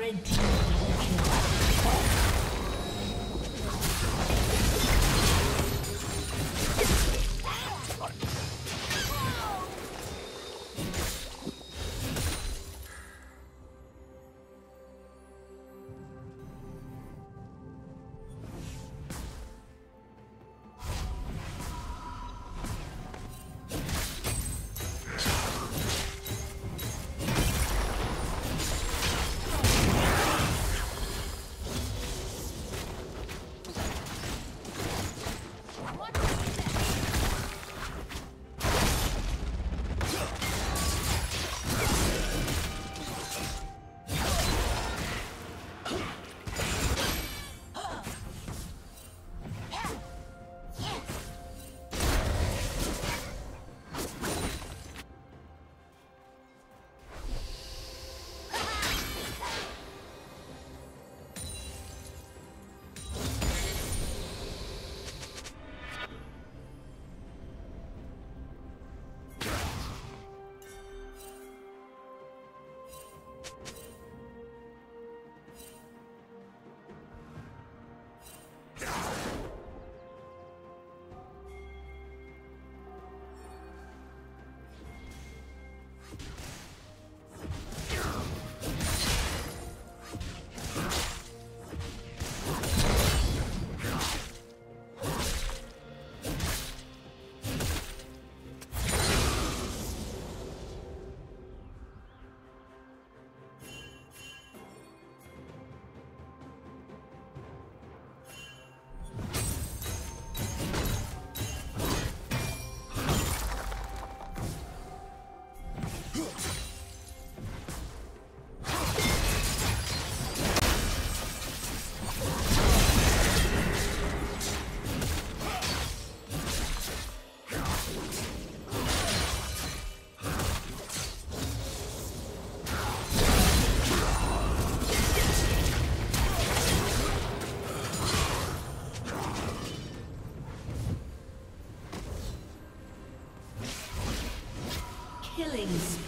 Red team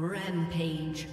Rampage.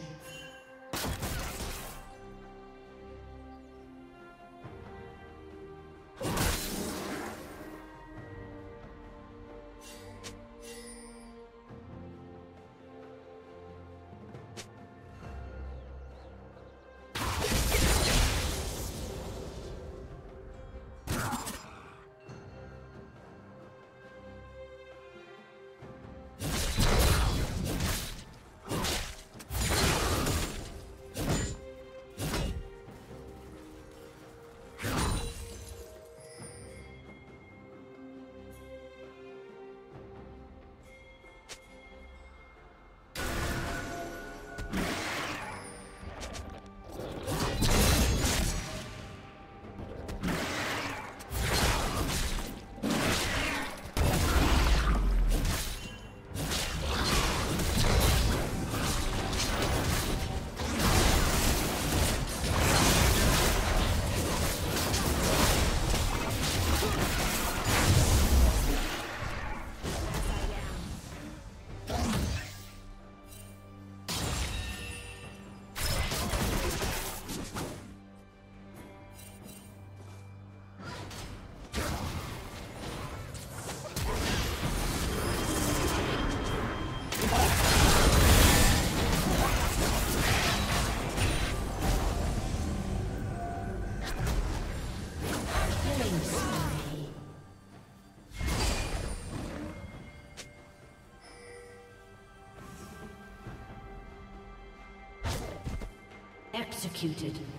Executed.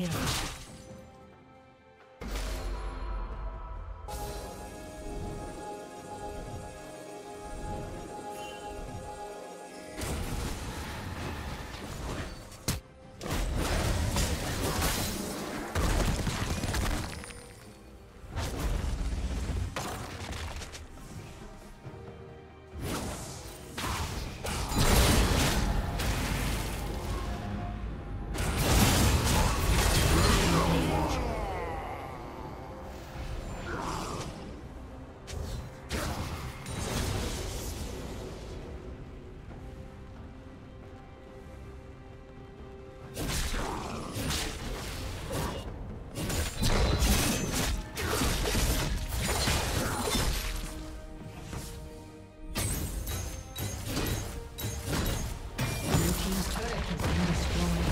Kill. has been destroyed.